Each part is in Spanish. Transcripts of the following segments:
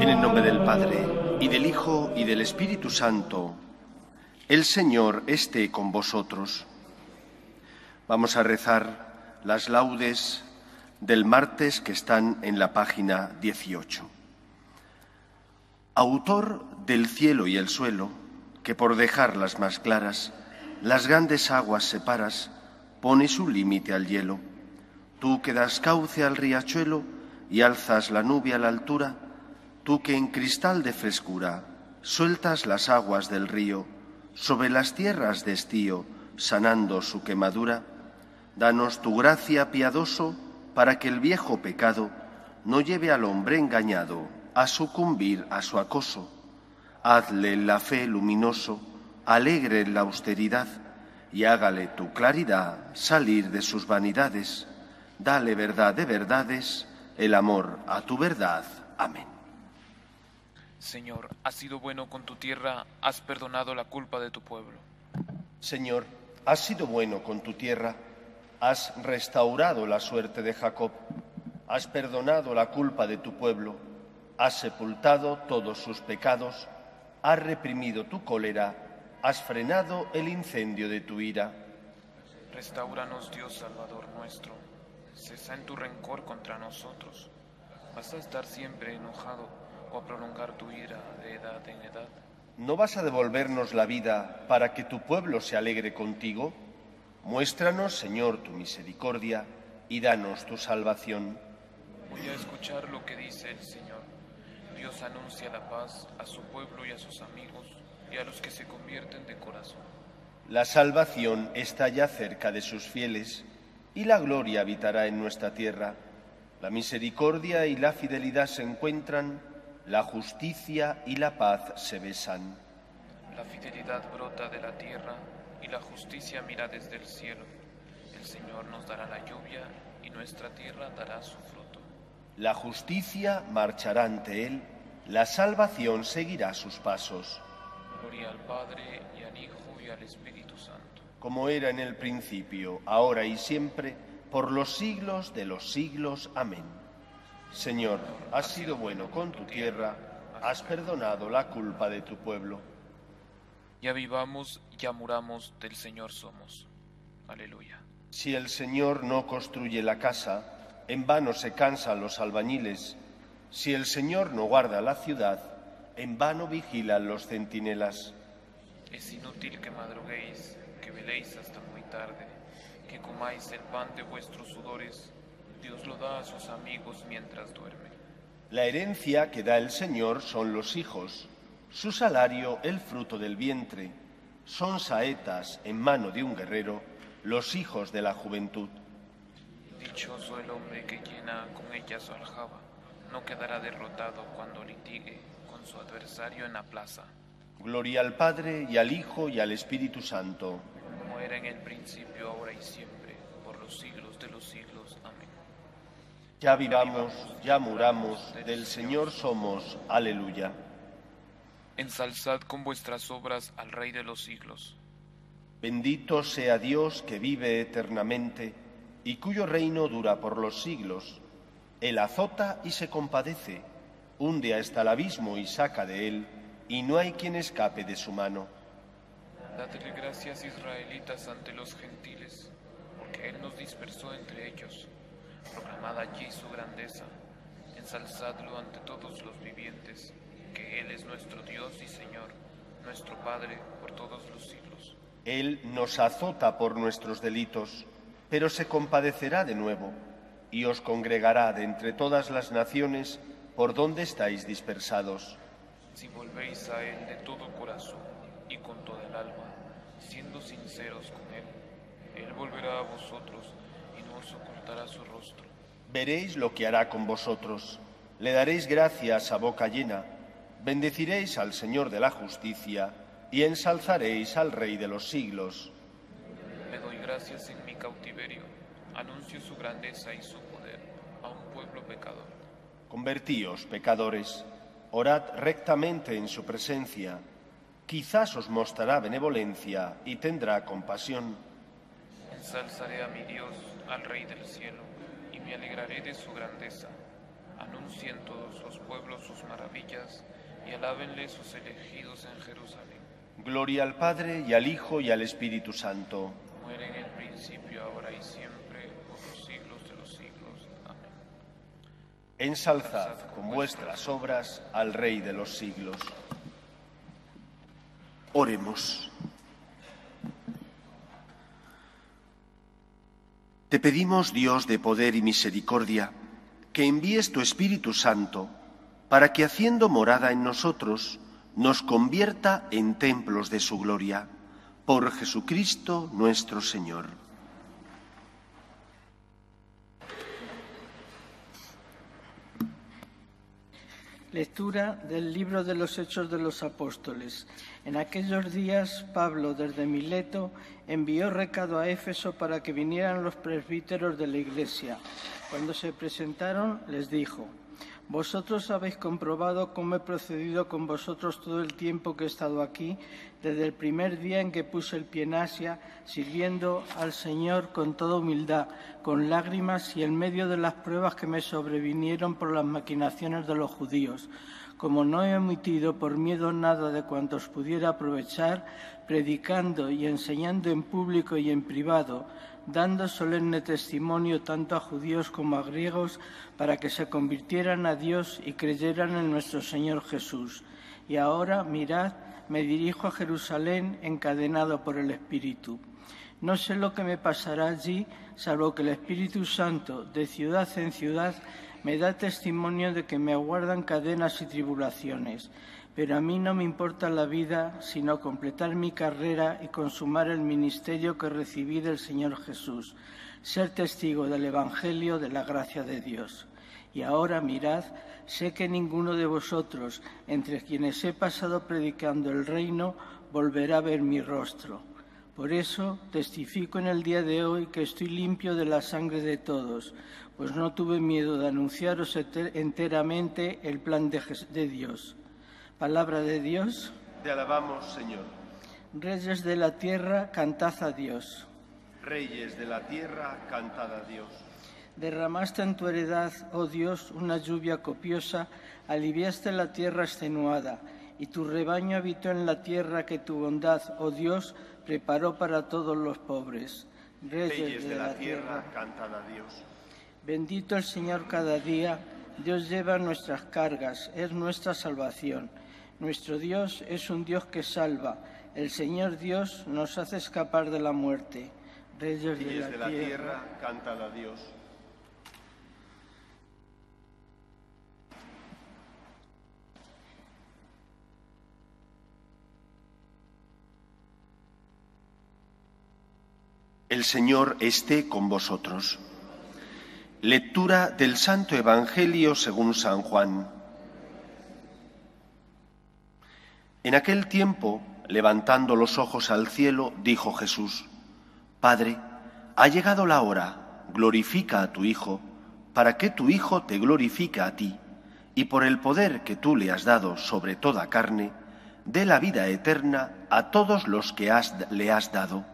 En el nombre del Padre, y del Hijo, y del Espíritu Santo, el Señor esté con vosotros. Vamos a rezar las laudes del martes que están en la página 18. Autor del cielo y el suelo, que por dejarlas más claras, las grandes aguas separas, pone su límite al hielo. Tú que das cauce al riachuelo y alzas la nube a la altura, tú que en cristal de frescura sueltas las aguas del río sobre las tierras de estío, sanando su quemadura, danos tu gracia piadoso para que el viejo pecado no lleve al hombre engañado a sucumbir a su acoso. Hazle la fe luminoso, alegre la austeridad, y hágale tu claridad salir de sus vanidades. Dale verdad de verdades, el amor a tu verdad. Amén. Señor, has sido bueno con tu tierra, has perdonado la culpa de tu pueblo. Señor, has sido bueno con tu tierra, has restaurado la suerte de Jacob, has perdonado la culpa de tu pueblo, has sepultado todos sus pecados, has reprimido tu cólera, has frenado el incendio de tu ira. Restauranos, Dios Salvador nuestro, cesa en tu rencor contra nosotros. ¿Vas a estar siempre enojado o a prolongar tu ira de edad en edad? ¿No vas a devolvernos la vida para que tu pueblo se alegre contigo? Muéstranos, Señor, tu misericordia y danos tu salvación. Voy a escuchar lo que dice el Señor. Dios anuncia la paz a su pueblo y a sus amigos y a los que se convierten de corazón. La salvación está ya cerca de sus fieles y la gloria habitará en nuestra tierra. La misericordia y la fidelidad se encuentran, la justicia y la paz se besan. La fidelidad brota de la tierra y la justicia mira desde el cielo. El Señor nos dará la lluvia y nuestra tierra dará su fruto. La justicia marchará ante él, la salvación seguirá sus pasos. Gloria al Padre y al Hijo y al Espíritu Santo. como era en el principio, ahora y siempre, por los siglos de los siglos. Amén. Señor, has sido bueno con tu tierra, has perdonado la culpa de tu pueblo. Ya vivamos, ya muramos, del Señor somos. Aleluya. Si el Señor no construye la casa, en vano se cansan los albañiles. Si el Señor no guarda la ciudad, en vano vigilan los centinelas. Es inútil que madruguéis, que veléis hasta muy tarde, que comáis el pan de vuestros sudores. Dios lo da a sus amigos mientras duermen. La herencia que da el Señor son los hijos, su salario el fruto del vientre. Son saetas en mano de un guerrero, los hijos de la juventud. Dichoso el hombre que llena con ella su aljaba, no quedará derrotado cuando litigue su adversario en la plaza. Gloria al Padre y al Hijo y al Espíritu Santo. Como era en el principio, ahora y siempre, por los siglos de los siglos. Amén. Ya vivamos, ya muramos, del Señor somos. Aleluya. Ensalzad con vuestras obras al Rey de los siglos. Bendito sea Dios que vive eternamente y cuyo reino dura por los siglos. Él azota y se compadece, hunde hasta el abismo y saca de él, y no hay quien escape de su mano. Dadle gracias israelitas ante los gentiles, porque Él nos dispersó entre ellos. Proclamad allí su grandeza, ensalzadlo ante todos los vivientes, que Él es nuestro Dios y Señor, nuestro Padre por todos los siglos. Él nos azota por nuestros delitos, pero se compadecerá de nuevo y os congregará de entre todas las naciones por donde estáis dispersados. Si volvéis a Él de todo corazón y con toda el alma, siendo sinceros con Él, Él volverá a vosotros y no os ocultará su rostro. Veréis lo que hará con vosotros. Le daréis gracias a boca llena, bendeciréis al Señor de la justicia y ensalzaréis al Rey de los siglos. Le doy gracias en mi cautiverio, anuncio su grandeza y su poder a un pueblo pecador. Convertíos, pecadores, orad rectamente en su presencia. Quizás os mostrará benevolencia y tendrá compasión. Ensalzaré a mi Dios, al Rey del cielo, y me alegraré de su grandeza. Anuncien todos los pueblos sus maravillas y alábenle sus elegidos en Jerusalén. Gloria al Padre y al Hijo y al Espíritu Santo. Muere en el principio, ahora y siempre, por los siglos de los siglos. Amén. Ensalzad con vuestras obras al Rey de los siglos. Oremos. Te pedimos, Dios de poder y misericordia, que envíes tu Espíritu Santo para que haciendo morada en nosotros, nos convierta en templos de su gloria. Por Jesucristo nuestro Señor. Lectura del libro de los Hechos de los Apóstoles. En aquellos días Pablo desde Mileto envió recado a Éfeso para que vinieran los presbíteros de la iglesia. Cuando se presentaron les dijo, vosotros habéis comprobado cómo he procedido con vosotros todo el tiempo que he estado aquí, desde el primer día en que puse el pie en Asia, sirviendo al Señor con toda humildad, con lágrimas y en medio de las pruebas que me sobrevinieron por las maquinaciones de los judíos. Como no he omitido por miedo nada de cuantos pudiera aprovechar, predicando y enseñando en público y en privado, dando solemne testimonio tanto a judíos como a griegos para que se convirtieran a Dios y creyeran en nuestro Señor Jesús. Y ahora, mirad, me dirijo a Jerusalén encadenado por el Espíritu. No sé lo que me pasará allí, salvo que el Espíritu Santo, de ciudad en ciudad, me da testimonio de que me aguardan cadenas y tribulaciones pero a mí no me importa la vida, sino completar mi carrera y consumar el ministerio que recibí del Señor Jesús, ser testigo del Evangelio de la gracia de Dios. Y ahora mirad, sé que ninguno de vosotros, entre quienes he pasado predicando el reino, volverá a ver mi rostro. Por eso testifico en el día de hoy que estoy limpio de la sangre de todos, pues no tuve miedo de anunciaros enteramente el plan de, Dios. Palabra de Dios. Te alabamos, Señor. Reyes de la tierra, cantad a Dios. Reyes de la tierra, cantad a Dios. Derramaste en tu heredad, oh Dios, una lluvia copiosa, aliviaste la tierra extenuada, y tu rebaño habitó en la tierra que tu bondad, oh Dios, preparó para todos los pobres. Reyes, de, la, tierra, cantad a Dios. Bendito el Señor cada día, Dios lleva nuestras cargas, es nuestra salvación. Nuestro Dios es un Dios que salva. El Señor Dios nos hace escapar de la muerte. Reyes, de, la, de la tierra, canta a Dios. El Señor esté con vosotros. Lectura del Santo Evangelio según San Juan. En aquel tiempo, levantando los ojos al cielo, dijo Jesús, Padre, ha llegado la hora, glorifica a tu Hijo, para que tu Hijo te glorifique a ti, y por el poder que tú le has dado sobre toda carne, dé la vida eterna a todos los que le has dado.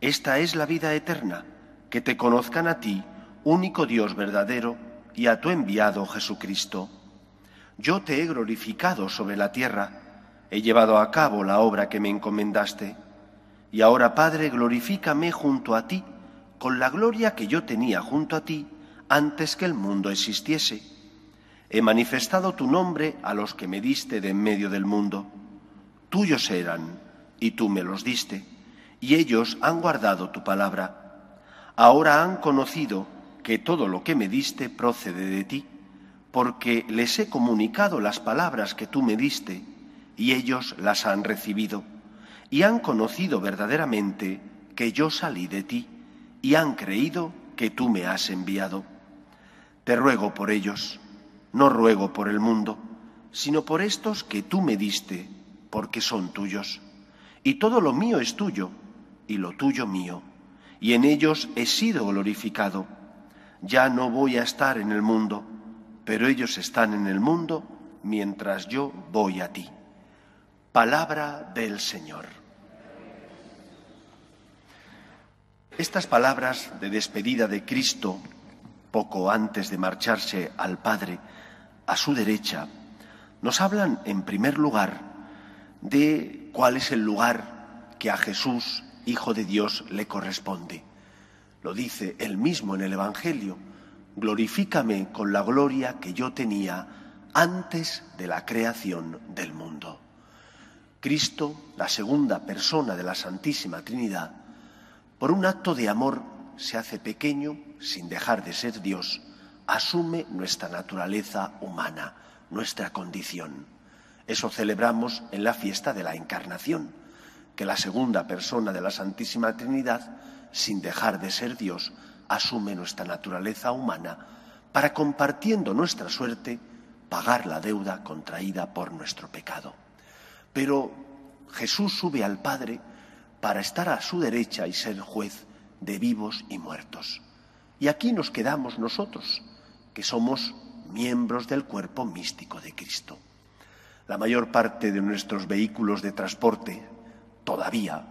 Esta es la vida eterna, que te conozcan a ti, único Dios verdadero, y a tu enviado Jesucristo. Yo te he glorificado sobre la tierra, he llevado a cabo la obra que me encomendaste. Y ahora, Padre, glorifícame junto a ti, con la gloria que yo tenía junto a ti antes que el mundo existiese. He manifestado tu nombre a los que me diste de en medio del mundo. Tuyos eran, y tú me los diste, y ellos han guardado tu palabra. Ahora han conocido que todo lo que me diste procede de ti, porque les he comunicado las palabras que tú me diste y ellos las han recibido, y han conocido verdaderamente que yo salí de ti, y han creído que tú me has enviado. Te ruego por ellos, no ruego por el mundo, sino por estos que tú me diste, porque son tuyos. Y todo lo mío es tuyo, y lo tuyo mío, y en ellos he sido glorificado. Ya no voy a estar en el mundo, pero ellos están en el mundo mientras yo voy a ti. Palabra del Señor. Estas palabras de despedida de Cristo, poco antes de marcharse al Padre, a su derecha, nos hablan en primer lugar de cuál es el lugar que a Jesús, Hijo de Dios, le corresponde. Lo dice él mismo en el Evangelio, glorifícame con la gloria que yo tenía antes de la creación del mundo. Cristo, la segunda persona de la Santísima Trinidad, por un acto de amor se hace pequeño sin dejar de ser Dios, asume nuestra naturaleza humana, nuestra condición. Eso celebramos en la fiesta de la Encarnación, que la segunda persona de la Santísima Trinidad, sin dejar de ser Dios, asume nuestra naturaleza humana para, compartiendo nuestra suerte, pagar la deuda contraída por nuestro pecado. Pero Jesús sube al Padre para estar a su derecha y ser juez de vivos y muertos. Y aquí nos quedamos nosotros, que somos miembros del cuerpo místico de Cristo. La mayor parte de nuestros vehículos de transporte todavía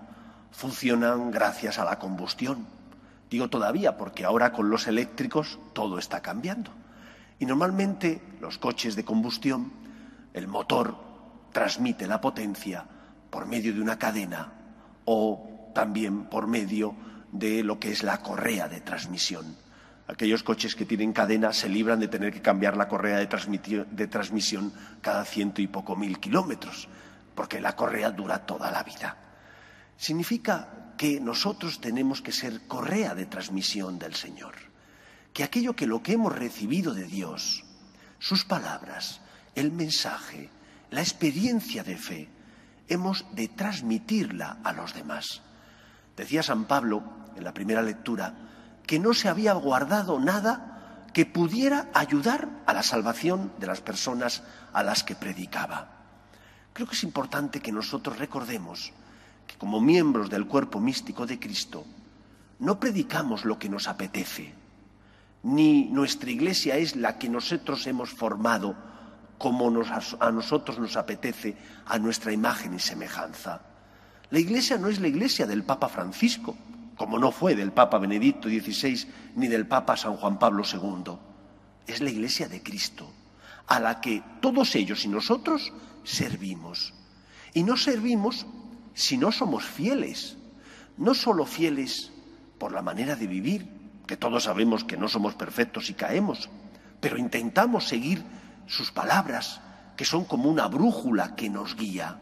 funcionan gracias a la combustión. Digo todavía porque ahora con los eléctricos todo está cambiando. Y normalmente los coches de combustión, el motor transmite la potencia por medio de una cadena o también por medio de lo que es la correa de transmisión. Aquellos coches que tienen cadena se libran de tener que cambiar la correa de, transmisión cada ciento y poco mil kilómetros, porque la correa dura toda la vida. Significa que nosotros tenemos que ser correa de transmisión del Señor, que aquello que lo que hemos recibido de Dios, sus palabras, el mensaje, la experiencia de fe, hemos de transmitirla a los demás. Decía San Pablo en la primera lectura que no se había guardado nada que pudiera ayudar a la salvación de las personas a las que predicaba. Creo que es importante que nosotros recordemos que como miembros del cuerpo místico de Cristo no predicamos lo que nos apetece, ni nuestra iglesia es la que nosotros hemos formado como a nosotros nos apetece a nuestra imagen y semejanza. La iglesia no es la iglesia del Papa Francisco, como no fue del Papa Benedicto XVI ni del Papa San Juan Pablo II. Es la iglesia de Cristo, a la que todos ellos y nosotros servimos. Y no servimos si no somos fieles, no solo fieles por la manera de vivir, que todos sabemos que no somos perfectos y caemos, pero intentamos seguir sus palabras, que son como una brújula que nos guía.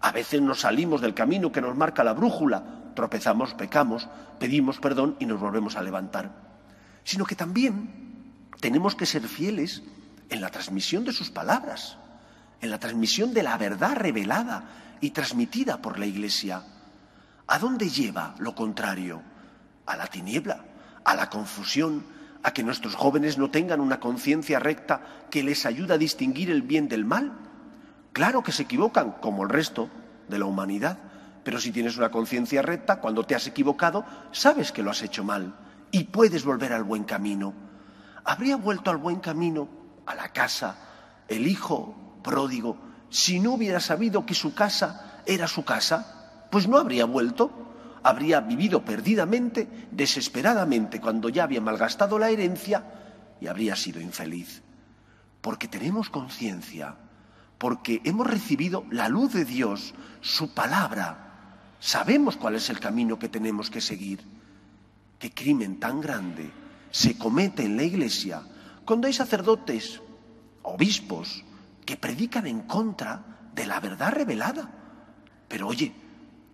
A veces nos salimos del camino que nos marca la brújula, tropezamos, pecamos, pedimos perdón y nos volvemos a levantar. Sino que también tenemos que ser fieles en la transmisión de sus palabras, en la transmisión de la verdad revelada y transmitida por la Iglesia. ¿A dónde lleva lo contrario? A la tiniebla, a la confusión, a que nuestros jóvenes no tengan una conciencia recta que les ayude a distinguir el bien del mal. Claro que se equivocan, como el resto de la humanidad, pero si tienes una conciencia recta, cuando te has equivocado, sabes que lo has hecho mal y puedes volver al buen camino. ¿Habría vuelto al buen camino, a la casa, el hijo pródigo, si no hubiera sabido que su casa era su casa? Pues no habría vuelto, habría vivido perdidamente, desesperadamente, cuando ya había malgastado la herencia y habría sido infeliz. Porque tenemos conciencia, porque hemos recibido la luz de Dios, su palabra, Sabemos cuál es el camino que tenemos que seguir. ¿Qué crimen tan grande se comete en la Iglesia cuando hay sacerdotes, obispos, que predican en contra de la verdad revelada? Pero oye,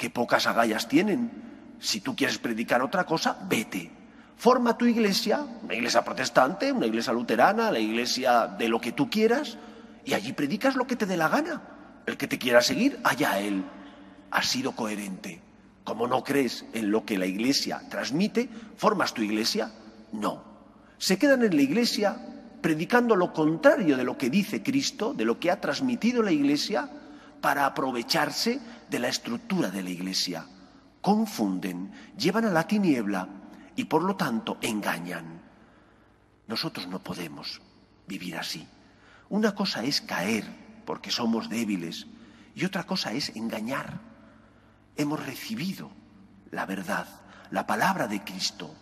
qué pocas agallas tienen. Si tú quieres predicar otra cosa, vete. Forma tu iglesia, una iglesia protestante, una iglesia luterana, la iglesia de lo que tú quieras, y allí predicas lo que te dé la gana. El que te quiera seguir, allá él. ¿Has sido coherente? Como no crees en lo que la Iglesia transmite, ¿formas tu Iglesia? No. Se quedan en la Iglesia predicando lo contrario de lo que dice Cristo, de lo que ha transmitido la Iglesia, para aprovecharse de la estructura de la Iglesia. Confunden, llevan a la tiniebla y por lo tanto engañan. Nosotros no podemos vivir así. Una cosa es caer porque somos débiles y otra cosa es engañar. Hemos recibido la verdad, la palabra de Cristo.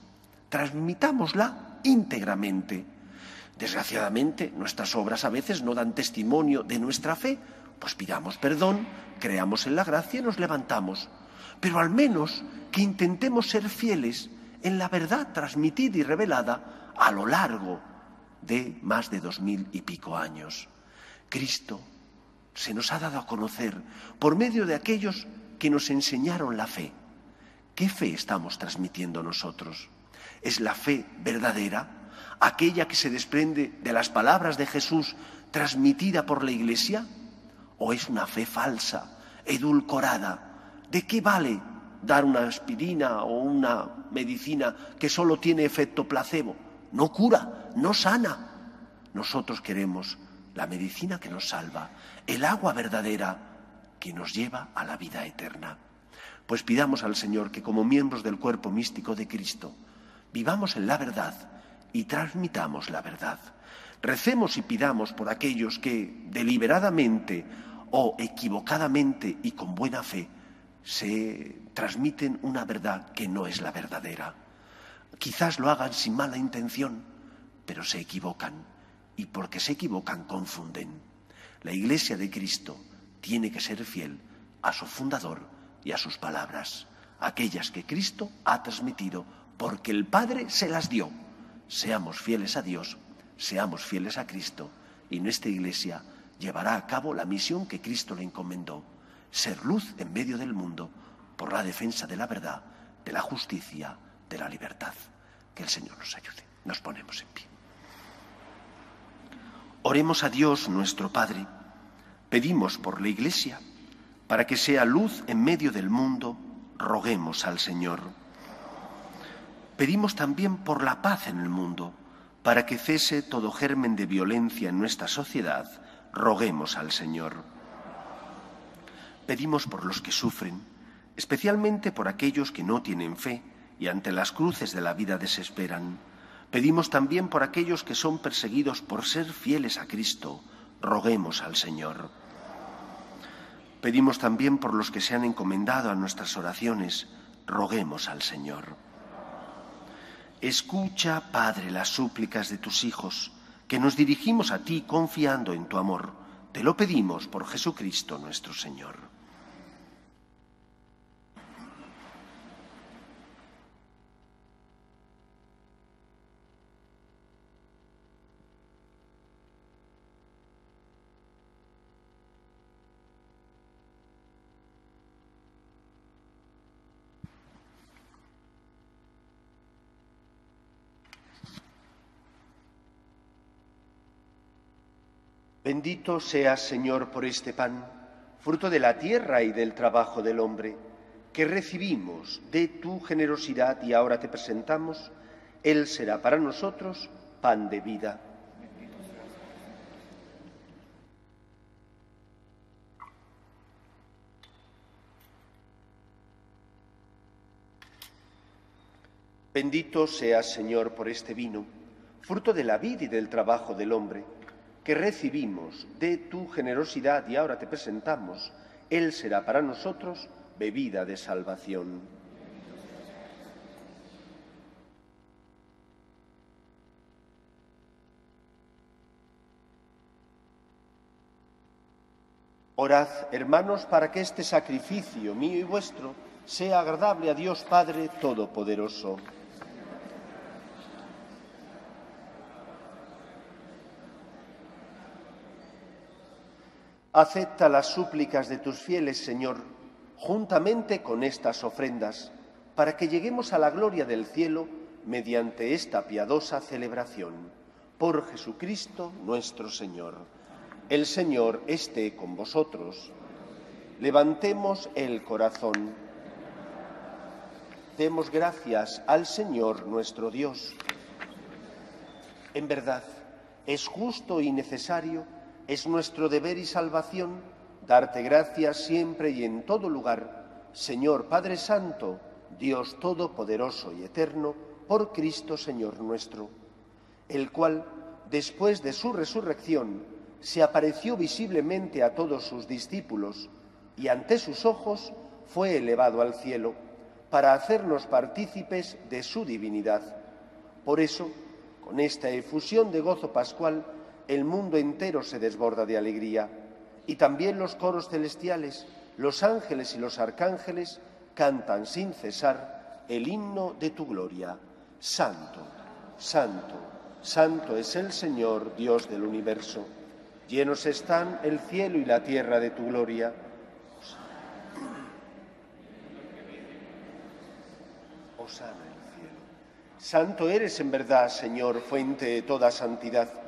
Transmitámosla íntegramente. Desgraciadamente, nuestras obras a veces no dan testimonio de nuestra fe, pues pidamos perdón, creamos en la gracia y nos levantamos. Pero al menos que intentemos ser fieles en la verdad transmitida y revelada a lo largo de más de dos mil y pico años. Cristo se nos ha dado a conocer por medio de aquellos que nos enseñaron la fe. ¿Qué fe estamos transmitiendo nosotros? ¿Es la fe verdadera? ¿Aquella que se desprende de las palabras de Jesús transmitida por la Iglesia? ¿O es una fe falsa, edulcorada? ¿De qué vale dar una aspirina o una medicina que solo tiene efecto placebo? No cura, no sana. Nosotros queremos la medicina que nos salva, el agua verdadera que nos lleva a la vida eterna. Pues pidamos al Señor que como miembros del cuerpo místico de Cristo vivamos en la verdad y transmitamos la verdad. Recemos y pidamos por aquellos que deliberadamente o equivocadamente y con buena fe se transmiten una verdad que no es la verdadera. Quizás lo hagan sin mala intención, pero se equivocan y porque se equivocan confunden. La Iglesia de Cristo tiene que ser fiel a su fundador y a sus palabras, aquellas que Cristo ha transmitido porque el Padre se las dio. Seamos fieles a Dios, seamos fieles a Cristo y nuestra Iglesia llevará a cabo la misión que Cristo le encomendó, ser luz en medio del mundo por la defensa de la verdad, de la justicia, de la libertad. Que el Señor nos ayude. Nos ponemos en pie. Oremos a Dios nuestro Padre. Pedimos por la Iglesia, para que sea luz en medio del mundo, roguemos al Señor. Pedimos también por la paz en el mundo, para que cese todo germen de violencia en nuestra sociedad, roguemos al Señor. Pedimos por los que sufren, especialmente por aquellos que no tienen fe y ante las cruces de la vida desesperan. Pedimos también por aquellos que son perseguidos por ser fieles a Cristo. Roguemos al Señor. Pedimos también por los que se han encomendado a nuestras oraciones. Roguemos al Señor. Escucha, Padre, las súplicas de tus hijos, que nos dirigimos a ti confiando en tu amor. Te lo pedimos por Jesucristo nuestro Señor. Bendito seas, Señor, por este pan, fruto de la tierra y del trabajo del hombre, que recibimos de tu generosidad y ahora te presentamos. Él será para nosotros pan de vida. Bendito seas, Señor, por este vino, fruto de la vida y del trabajo del hombre que recibimos de tu generosidad y ahora te presentamos, Él será para nosotros bebida de salvación. Orad, hermanos, para que este sacrificio mío y vuestro sea agradable a Dios Padre Todopoderoso. Acepta las súplicas de tus fieles, Señor, juntamente con estas ofrendas, para que lleguemos a la gloria del cielo mediante esta piadosa celebración. Por Jesucristo nuestro Señor. El Señor esté con vosotros. Levantemos el corazón. Demos gracias al Señor nuestro Dios. En verdad, es justo y necesario es nuestro deber y salvación darte gracias siempre y en todo lugar, Señor Padre Santo, Dios Todopoderoso y Eterno, por Cristo Señor nuestro, el cual, después de su resurrección, se apareció visiblemente a todos sus discípulos y ante sus ojos fue elevado al cielo para hacernos partícipes de su divinidad. Por eso, con esta efusión de gozo pascual, el mundo entero se desborda de alegría y también los coros celestiales, los ángeles y los arcángeles cantan sin cesar el himno de tu gloria. Santo, santo, santo es el Señor, Dios del universo. Llenos están el cielo y la tierra de tu gloria. Osana el cielo. Santo eres en verdad, Señor, fuente de toda santidad.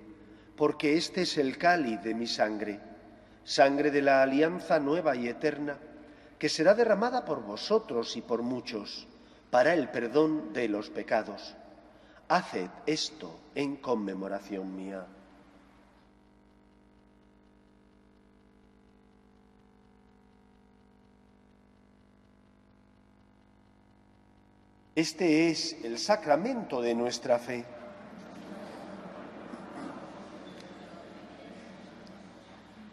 porque este es el cáliz de mi sangre, sangre de la alianza nueva y eterna, que será derramada por vosotros y por muchos para el perdón de los pecados. Haced esto en conmemoración mía. Este es el sacramento de nuestra fe.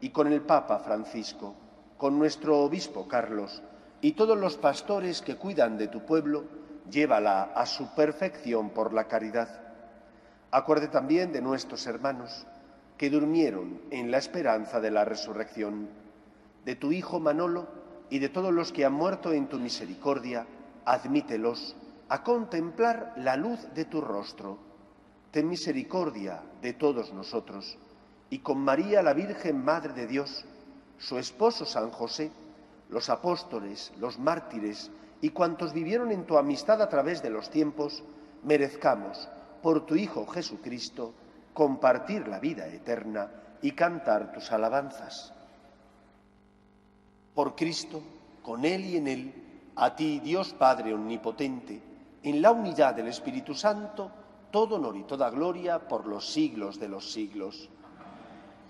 y con el Papa Francisco, con nuestro Obispo Carlos y todos los pastores que cuidan de tu pueblo, llévala a su perfección por la caridad. Acuerde también de nuestros hermanos que durmieron en la esperanza de la resurrección, de tu Hijo Manolo y de todos los que han muerto en tu misericordia, admítelos a contemplar la luz de tu rostro. Ten misericordia de todos nosotros y con María la Virgen Madre de Dios, su esposo San José, los apóstoles, los mártires y cuantos vivieron en tu amistad a través de los tiempos, merezcamos, por tu Hijo Jesucristo, compartir la vida eterna y cantar tus alabanzas. Por Cristo, con Él y en Él, a ti, Dios Padre Omnipotente, en la unidad del Espíritu Santo, todo honor y toda gloria por los siglos de los siglos.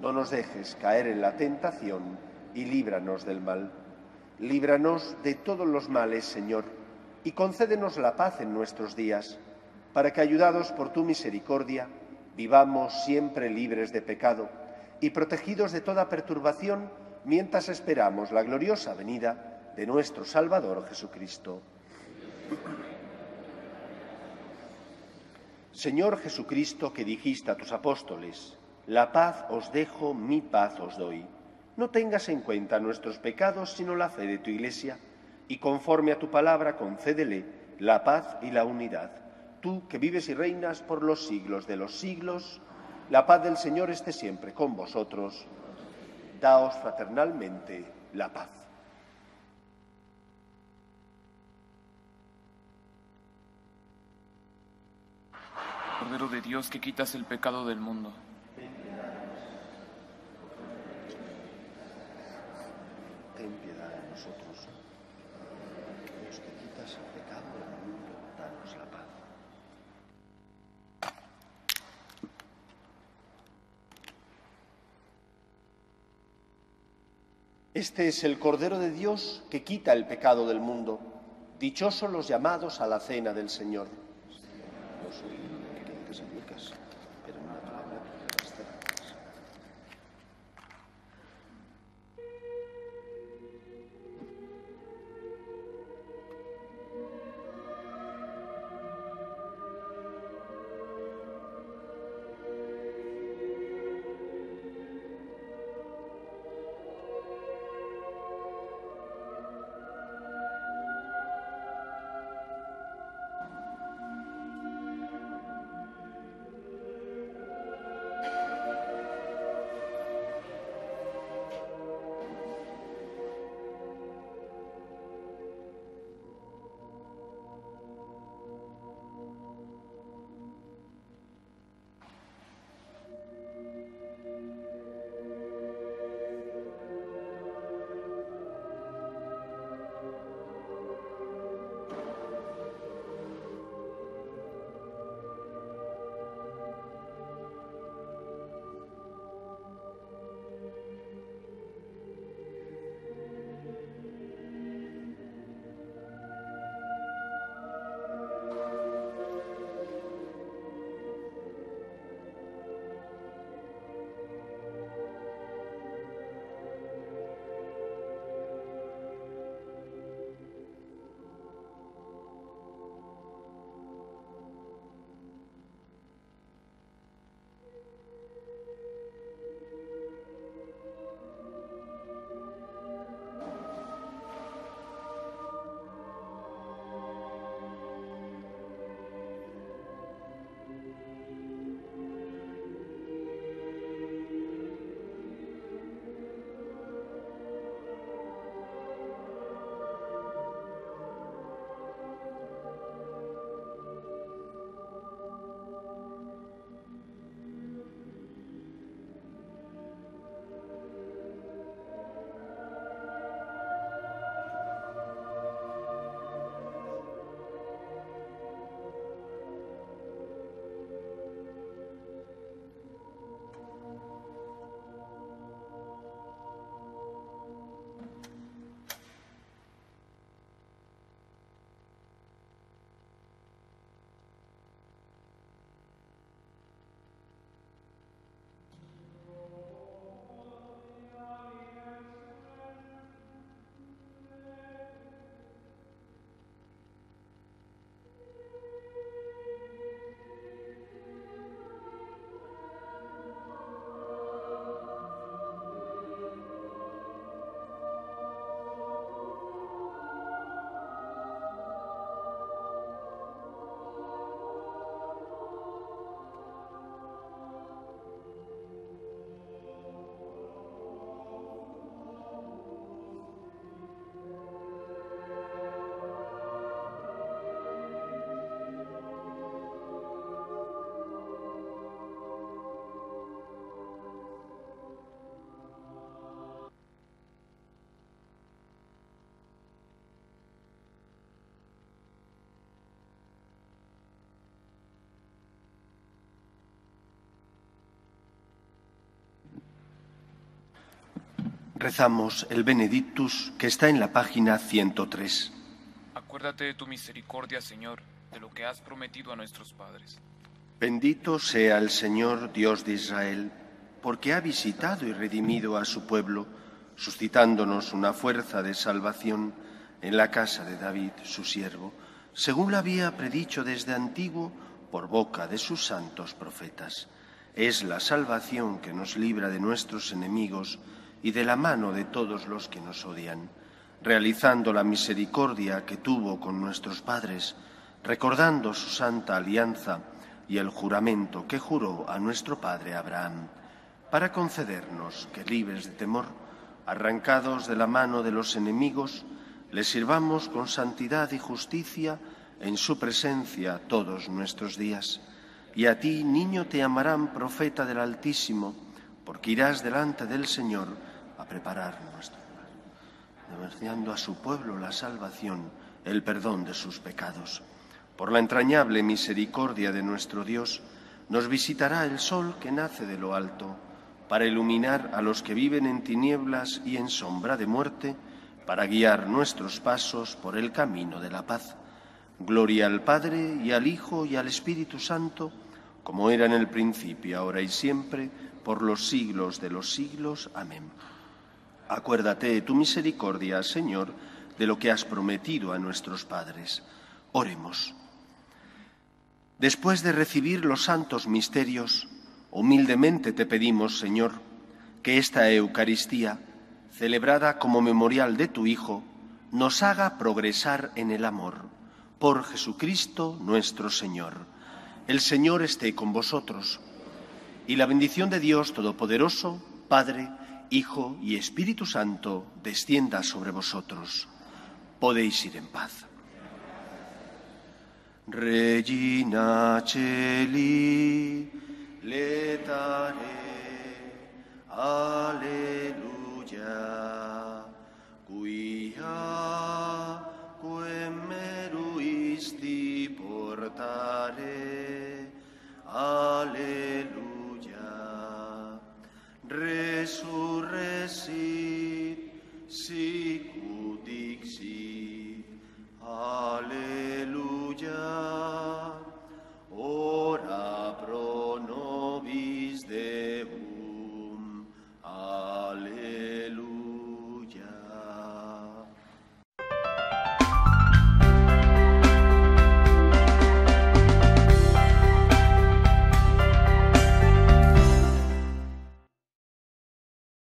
No nos dejes caer en la tentación y líbranos del mal. Líbranos de todos los males, Señor, y concédenos la paz en nuestros días, para que, ayudados por tu misericordia, vivamos siempre libres de pecado y protegidos de toda perturbación mientras esperamos la gloriosa venida de nuestro Salvador Jesucristo. Señor Jesucristo, que dijiste a tus apóstoles, la paz os dejo, mi paz os doy. No tengas en cuenta nuestros pecados, sino la fe de tu Iglesia, y conforme a tu palabra concédele la paz y la unidad. Tú que vives y reinas por los siglos de los siglos, la paz del Señor esté siempre con vosotros. Daos fraternalmente la paz. Cordero de Dios que quitas el pecado del mundo. Ten piedad de nosotros. Dios que quitas el pecado del mundo, danos la paz. Este es el Cordero de Dios que quita el pecado del mundo. Dichosos los llamados a la cena del Señor. Rezamos el Benedictus que está en la página 103. Acuérdate de tu misericordia, Señor, de lo que has prometido a nuestros padres. Bendito sea el Señor Dios de Israel, porque ha visitado y redimido a su pueblo, suscitándonos una fuerza de salvación en la casa de David, su siervo, según lo había predicho desde antiguo por boca de sus santos profetas. Es la salvación que nos libra de nuestros enemigos y de la mano de todos los que nos odian, realizando la misericordia que tuvo con nuestros padres, recordando su santa alianza y el juramento que juró a nuestro padre Abraham, para concedernos que, libres de temor, arrancados de la mano de los enemigos, le sirvamos con santidad y justicia en su presencia todos nuestros días. Y a ti, niño, te llamarán profeta del Altísimo, porque irás delante del Señor preparar nuestro lugar, denunciando a su pueblo la salvación, el perdón de sus pecados. Por la entrañable misericordia de nuestro Dios, nos visitará el sol que nace de lo alto, para iluminar a los que viven en tinieblas y en sombra de muerte, para guiar nuestros pasos por el camino de la paz. Gloria al Padre y al Hijo y al Espíritu Santo, como era en el principio, ahora y siempre, por los siglos de los siglos. Amén. Acuérdate de tu misericordia, Señor, de lo que has prometido a nuestros padres. Oremos. Después de recibir los santos misterios, humildemente te pedimos, Señor, que esta Eucaristía, celebrada como memorial de tu Hijo, nos haga progresar en el amor. Por Jesucristo nuestro Señor. El Señor esté con vosotros. Y la bendición de Dios Todopoderoso, Padre, Hijo y Espíritu Santo, descienda sobre vosotros. Podéis ir en paz. Regina Celi, letare, aleluya, cuia quemeruisti portare, aleluya. dixi cu dixi. Alleluia.